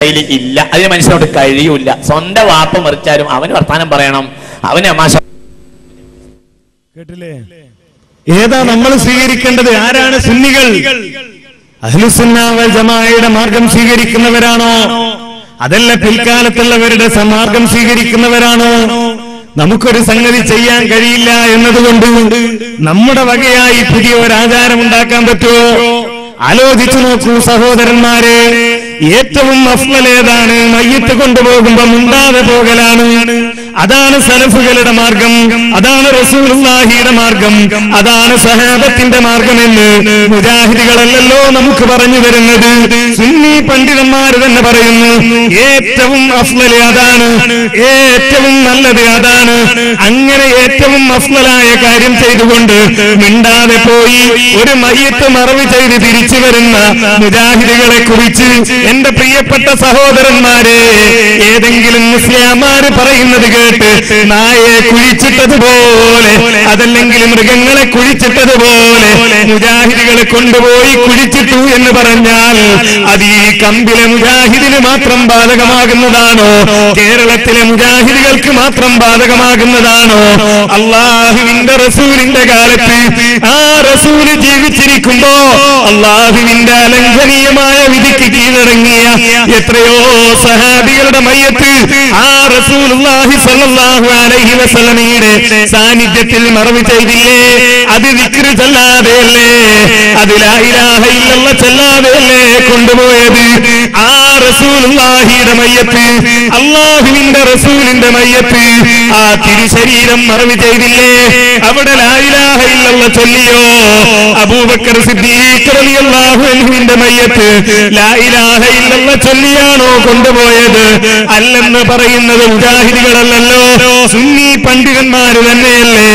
കയ്യിൽ ഇല്ല അതിന് മനുഷ്യനോട് കഴിയൂല സ്വന്തം വാപ്പ മറിച്ചാലും അവന് വർത്താനം പറയണം. അവന് അമാശ കേട്ടില്ലേ? ഏതാ നമ്മൾ സ്വീകരിക്കേണ്ടത്? ആരാണ് സുന്നികൾ? അഹ്ലുസുന്ന വൽ ജമാഅയുടെ മാർഗം സ്വീകരിക്കുന്നവരാണോ? അതല്ല പിൽക്കാലത്തുള്ളവരുടെ മാർഗം സ്വീകരിക്കുന്നവരാണോ? നമുക്കൊരു സംഗതി ചെയ്യാൻ കഴിയില്ല എന്നതുകൊണ്ട് നമ്മുടെ വകയായി പുതിയ ഒരു ആചാരം ഉണ്ടാക്കാൻ പറ്റുമോ? ആലോചിച്ചു നോക്കൂ സഹോദരന്മാരെ. ഏറ്റവും അഫ്മലേതാണ് മയ്യത്ത് കൊണ്ടുപോകുമ്പോ മുണ്ടാതെ പോകലാണ്. അതാണ് സലഫുകളുടെ മാർഗം. അതാണ് റസൂലുള്ളാഹിയുടെ മാർഗം. അതാണ് സഹാബത്തിന്റെ മാർഗമെന്ന് മുജാഹിദികളല്ലല്ലോ നമുക്ക് പറഞ്ഞു തരുന്നത്. സുന്നി പണ്ഡിതന്മാർ തന്നെ പറയുന്നു ഏറ്റവും അഫ്ലല് അതാണ് ഏറ്റവും നല്ലത് അതാണ്. അങ്ങനെ ഏറ്റവും അഫ്ലലായ കാര്യം ചെയ്തുകൊണ്ട് മിണ്ടാതെ പോയി ഒരു മയ്യത്ത് മറവ് ചെയ്ത് തിരിച്ചു വരുന്ന മുജാഹിദികളെ കുറിച്ച് എന്റെ പ്രിയപ്പെട്ട സഹോദരന്മാരെ ഏതെങ്കിലും മുസ്ലിംമാര് പറയുന്നത് കേട്ട് നായെ കുഴിച്ചിട്ടതുപോലെ അതല്ലെങ്കിൽ മൃഗങ്ങളെ കുഴിച്ചിട്ടതുപോലെ മുജാഹിദികളെ കൊണ്ടുപോയി കുഴിച്ചിട്ടു എന്ന് പറഞ്ഞാൽ അത് ഈ കമ്പിലെ മുജാഹിദിന് മാത്രം ബാധകമാകുന്നതാണോ? കേരളത്തിലെ മുജാഹിദികൾക്ക് മാത്രം ബാധകമാകുന്നതാണോ? അള്ളാഹുവിന്റെ റസൂലിന്റെ കാലത്ത് ആ റസൂൽ ജീവിച്ചിരിക്കുമ്പോ അള്ളാഹുവിന്റെ അലംഘനീയമായ വിധിക്ക് കീഴടങ്ങിയ എത്രയോ സഹാബികളുടെ മയ്യത്ത് ആ റസൂലുള്ളാഹി സ്വല്ലല്ലാഹു അലൈഹി വസല്ലമയുടെ സാന്നിധ്യത്തിൽ മറവ് ചെയ്തില്ലേ? അത് വിക്രി ചെല്ലാതെയല്ലേ? അത് ലാ ഇലാഹ ഇല്ലല്ലാഹ് ചെല്ലാതെയല്ലേ കൊണ്ടുപോയത്? ആ റസൂലുള്ളാഹിയുടെ മയ്യത്ത് അള്ളാഹുവിന്റെ റസൂലിന്റെ മയ്യത്ത് ആ തിരുശരീരം മറവ് ചെയ്തില്ലേ? അവിടെ ലാ ഇലാഹ ഇല്ലല്ലാഹ് ചൊല്ലിയോ? അബൂബക്കർ സിദ്ദീഖ് റളിയല്ലാഹു അൻഹുവിന്റെ മയ്യത്ത് ലാ ഇലാഹ ഇല്ലല്ലാഹ് ചൊല്ലിയാണോ കൊണ്ടുപോയത്? അല്ലെന്ന് പറയുന്നത് മുജാഹിദികളല്ലല്ലോ. സുന്നി പണ്ഡിതന്മാര് തന്നെയല്ലേ?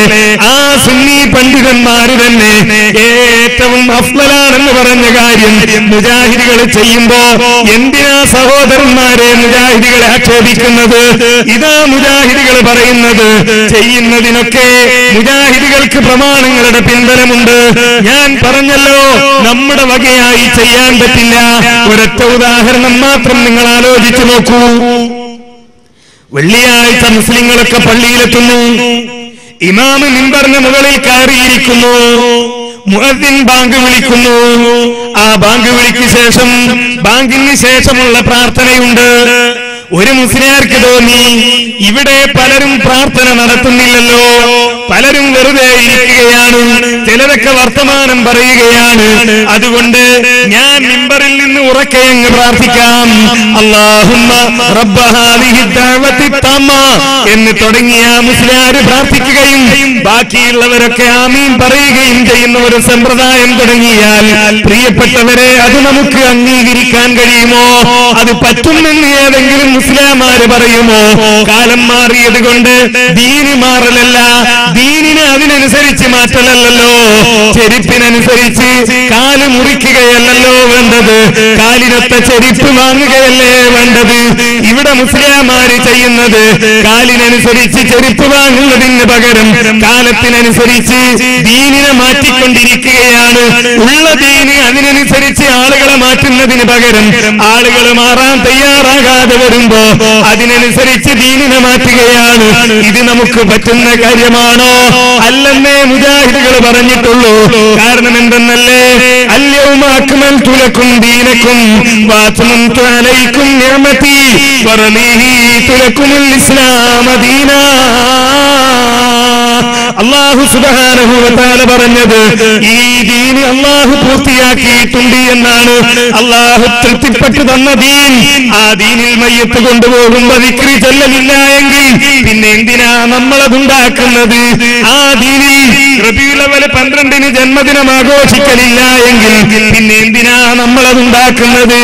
ആ സുന്നി പണ്ഡിതന്മാര് തന്നെ ഏറ്റവും അഫ്ലലാണെന്ന് പറഞ്ഞ കാര്യം മുജാഹിദികൾ ചെയ്യുമ്പോ എന്തിനാ സഹോദരന്മാരെ മുജാഹിദികളെ ആക്ഷേപിക്കുന്നത്? ഇതാ മുജാഹിദികൾ പറയുന്നത്. ചെയ്യുന്നതിനൊക്കെ മുജാഹിദികൾക്ക് പ്രമാണങ്ങളുടെ പിൻബലമുണ്ട്. ഞാൻ പറഞ്ഞല്ലോ നമ്മുടെ വകയായി ചെയ്യാൻ പറ്റില്ല. ഒരൊറ്റ ഉദാഹരണം മാത്രം നിങ്ങൾ ആലോചിച്ചു നോക്കൂ. വെള്ളിയാഴ്ച മുസ്ലിങ്ങളൊക്കെ പള്ളിയിലെത്തുന്നു. ഇമാമ് മിമ്പറിന് മുകളിൽ കയറിയിരിക്കുന്നു. മുഹദ്ദിൻ ബാങ്ക് വിളിക്കുന്നു. ആ ബാങ്ക് വിളിക്ക് ശേഷം ബാങ്കിന് ശേഷമുള്ള പ്രാർത്ഥനയുണ്ട്. ഒരു മുസ്ലിയാർക്ക് തോന്നി ഇവിടെ പലരും പ്രാർത്ഥന നടത്തുന്നില്ലല്ലോ. പലരും വെറുതെ ഇരിക്കുകയാണ്. ചിലരൊക്കെ വർത്തമാനം പറയുകയാണ്. അതുകൊണ്ട് ഞാൻ മിമ്പറിൽ നിന്ന് ഉറക്കെ അങ്ങ് പ്രാർത്ഥിക്കാം. തമ്മ എന്ന് തുടങ്ങിയ മുസ്ലിയാര് പ്രാർത്ഥിക്കുകയും ബാക്കിയുള്ളവരൊക്കെ ആമീൻ പറയുകയും ചെയ്യുന്ന ഒരു സമ്പ്രദായം തുടങ്ങിയാൽ പ്രിയപ്പെട്ടവരെ അത് നമുക്ക് അംഗീകരിക്കാൻ കഴിയുമോ? അത് പറ്റുമെന്ന് ഏതെങ്കിലും മുസ്ലിംമാര് പറയുമോ? കാലം മാറിയത് കൊണ്ട് ദീന് മാറലല്ല ദീനിന് അതിനനുസരിച്ച് മാറ്റലല്ലോ ചെരിപ്പിനനുസരിച്ച് കാൽ മുറിക്കുകയല്ലല്ലോ വേണ്ടത്. കാലിനൊത്ത ചെരിപ്പ് വാങ്ങുകയല്ലേ വേണ്ടത്. ഇവിടെ മുസ്ലിംമാര് ചെയ്യുന്നത് കാലിനനുസരിച്ച് ചെരുപ്പ് വാങ്ങുന്നതിന് പകരം കാലത്തിനനുസരിച്ച് ദീനിനെ മാറ്റിക്കൊണ്ടിരിക്കുകയാണ്. ഉള്ള ദീന് അതിനനുസരിച്ച് ആളുകളെ മാറ്റുന്നതിന് പകരം ആളുകൾ മാറാൻ തയ്യാറാകാതെ വരുമ്പോ അതിനനുസരിച്ച് ദീനിനെ മാറ്റുകയാണ്. ഇത് നമുക്ക് പറ്റുന്ന കാര്യമാണോ? അല്ലെന്നേ മുജാഹിദുകൾ പറഞ്ഞിട്ടുള്ളൂ. കാരണം എന്തെന്നല്ലേ? അല്യവുമാക്കുമൽ തുലക്കും ദീനക്കും വാത്തുമന്തു അലൈക്കും നിയമത്തി വറലീഹി തുലക്കുമുൽ ഇസ്ലാമ ദീനാ. അള്ളാഹു സുബാനഹുവത്താല പറഞ്ഞത് ഈ ദീന് അള്ളാഹു പൂർത്തിയാക്കിയിട്ടുണ്ട് എന്നാണ്. അള്ളാഹു തൃപ്തിപ്പെട്ടു തന്ന ദീൻ. ആ ദീനിൽ മയ്യത്ത് കൊണ്ടുപോകുമ്പോ വിക്രി ചെല്ലലില്ല എങ്കിൽ പിന്നെ എന്തിനാ നമ്മളതുണ്ടാക്കുന്നത്? ആ ദീനിൽ റബിയുലവൽ പന്ത്രണ്ടിന് ജന്മദിനം ആഘോഷിക്കലില്ല എങ്കിൽ പിന്നെ എന്തിനാ നമ്മളതുണ്ടാക്കുന്നത്?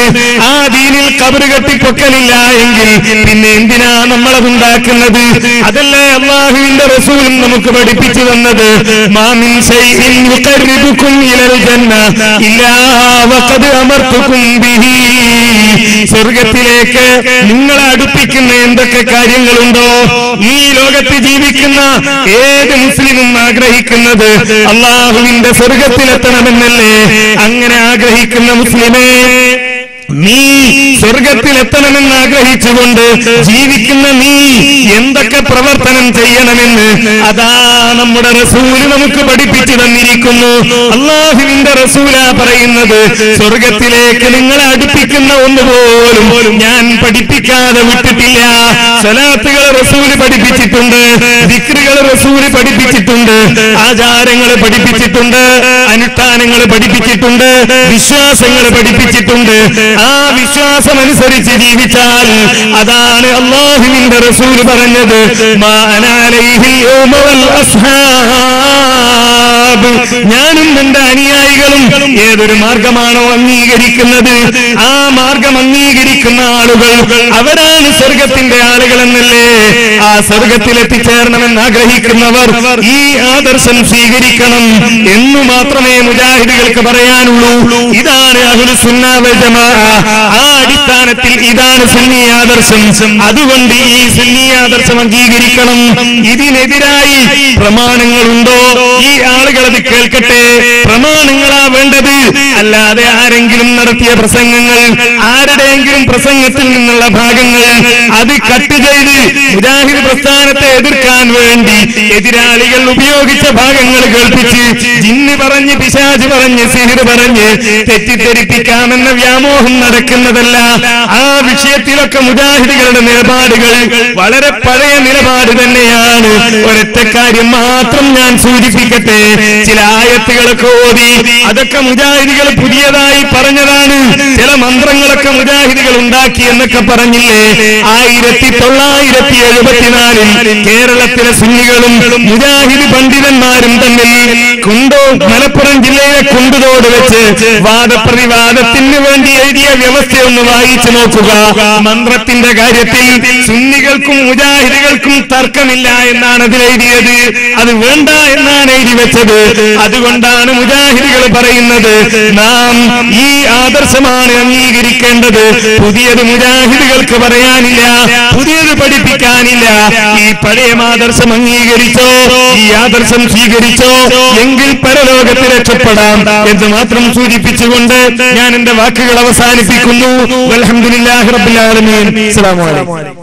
ആ ദീനിൽ കബറ് കെട്ടിപ്പൊക്കലില്ല എങ്കിൽ പിന്നെ എന്തിനാ നമ്മളതുണ്ടാക്കുന്നത് അതല്ലേ അള്ളാഹുവിന്റെ റസൂലും നമുക്ക് പഠിപ്പിച്ചു തന്നത്. സ്വർഗത്തിലേക്ക് നിങ്ങളെ അടുപ്പിക്കുന്ന എന്തൊക്കെ കാര്യങ്ങളുണ്ടോ? ഈ ലോകത്ത് ജീവിക്കുന്ന ഏത് മുസ്ലിമും ആഗ്രഹിക്കുന്നത് അള്ളാഹുവിന്റെ സ്വർഗത്തിലെത്തണമെന്നല്ലേ? അങ്ങനെ ആഗ്രഹിക്കുന്ന മുസ്ലിമേ നീ സ്വർഗത്തിലെത്തണമെന്ന് ആഗ്രഹിച്ചുകൊണ്ട് ജീവിക്കുന്ന നീ എന്തൊക്കെ പ്രവർത്തനം ചെയ്യണമെന്ന് അതാ നമ്മുടെ റസൂൽ നമുക്ക് പഠിപ്പിച്ചു തന്നിരിക്കുന്നു. അള്ളാഹുവിന്റെ റസൂല പറയുന്നത് സ്വർഗത്തിലേക്ക് നിങ്ങളെ അടുപ്പിക്കുന്ന ഒന്നുപോലും ഞാൻ പഠിപ്പിക്കാതെ വിട്ടിട്ടില്ല. സലാത്തുകൾ റസൂൽ പഠിപ്പിച്ചിട്ടുണ്ട് ദിക്റുകൾ റസൂൽ പഠിപ്പിച്ചിട്ടുണ്ട് ആചാരങ്ങൾ പഠിപ്പിച്ചിട്ടുണ്ട് അനുഷ്ഠാനങ്ങൾ പഠിപ്പിച്ചിട്ടുണ്ട് വിശ്വാസങ്ങൾ പഠിപ്പിച്ചിട്ടുണ്ട്. ആ വിശ്വാസം അനുസരിച്ച് ജീവിച്ചാൽ അതാണ് അള്ളാഹുവിന്റെ റസൂൽ പറഞ്ഞത്. മാ ഓമവൽ അസ്ഹാ. അസ്ഹാബ്. ഞാനും എന്റെ അനുയായികളും ഏതൊരു മാർഗമാണോ അംഗീകരിക്കുന്നത്? ആ മാർഗം അംഗീകരിക്കുന്ന ആളുകൾ അവരാണ് സ്വർഗത്തിന്റെ ആളുകളെന്നല്ലേ? ആ സ്വർഗത്തിൽ എത്തിച്ചേരണമെന്ന് ആഗ്രഹിക്കുന്നവർ ഈ ആദർശം സ്വീകരിക്കണം എന്ന് മാത്രമേ മുജാഹിദുകൾക്ക് പറയാനുള്ളൂ. ഇതാണ് ആ അടിസ്ഥാനത്തിൽ ഇതാണ് സുന്നി ആദർശം. അതുകൊണ്ട് ഈ സുന്നി ആദർശം അംഗീകരിക്കണം. ഇതിനെതിരായി പ്രമാണങ്ങളുണ്ടോ? ഈ ആളുകൾ അത് കേൾക്കട്ടെ. പ്രമാണങ്ങളാ വേണ്ടത്. അല്ലാതെ ആരെങ്കിലും നടത്തിയ പ്രസംഗങ്ങൾ ആരുടെയെങ്കിലും പ്രസംഗത്തിൽ നിന്നുള്ള ഭാഗങ്ങൾ അത് കട്ട് ചെയ്ത് മുജാഹിദ് പ്രസ്ഥാനത്തെ എതിർക്കാൻ വേണ്ടി എതിരാളികൾ ഉപയോഗിച്ച ഭാഗങ്ങൾ കേൾപ്പിച്ച് ജിന്ന് പറഞ്ഞ് പിശാജ് പറഞ്ഞ് സിഹിർ പറഞ്ഞ് തെറ്റിദ്ധരിപ്പിക്കാമെന്ന വ്യാമോഹം നടക്കുന്നതല്ല. ആ വിഷയത്തിലൊക്കെ മുജാഹിദികളുടെ നിലപാടുകൾ വളരെ പഴയ നിലപാട് തന്നെയാണ്. ഒരൊറ്റ കാര്യം മാത്രം ഞാൻ സൂചിപ്പിക്കട്ടെ. ചില ആയത്തുകളൊക്കെ ഓതി അതൊക്കെ മുജാഹിദികൾ പുതിയതായി പറഞ്ഞതാണ്. ചില മന്ത്രങ്ങളൊക്കെ മുജാഹിദികൾ ഉണ്ടാക്കി എന്നൊക്കെ പറഞ്ഞില്ലേ? ആയിരത്തി തൊള്ളായിരത്തി എഴുപത്തിനാലിൽ കേരളത്തിലെ സുന്നികളും മുജാഹിദ് പണ്ഡിതന്മാരും തമ്മിൽ കുണ്ടോ മലപ്പുറം ജില്ലയിലെ കുണ്ടുതോട് വെച്ച് വാദപ്രതിവാദത്തിന് വേണ്ടി എഴുതിയ വ്യവസ്ഥയൊന്ന് വായിച്ചു നോക്കുക. മന്ത്രത്തിന്റെ കാര്യത്തിൽ സുന്നികൾക്കും മുജാഹിദികൾക്കും തർക്കമില്ല എന്നാണ് അതിൽ എഴുതിയത് അത് വേണ്ട എന്നാണ് എഴുതി വെച്ചത്. അതുകൊണ്ടാണ് മുജാഹിദികൾ പറയുന്നത് നാം ഈ ആദർശമാണ് അംഗീകരിക്കേണ്ടത്. പുതിയത് മുജാഹിദികൾക്ക് പറയാനില്ല പുതിയത് പഠിപ്പിക്കാനില്ല. ഈ പഴയ ആദർശം അംഗീകരിച്ചോ ഈ ആദർശം സ്വീകരിച്ചോ എങ്കിൽ പരലോകത്ത് രക്ഷപ്പെടാം. എന്ന് മാത്രം സൂചിപ്പിച്ചുകൊണ്ട് ഞാൻ എന്റെ വാക്കുകൾ അവസാനിപ്പിക്കുന്നു. അൽഹംദുലില്ലാഹി റബ്ബിൽ ആലമീൻ. അസ്സലാമു അലൈക്കും.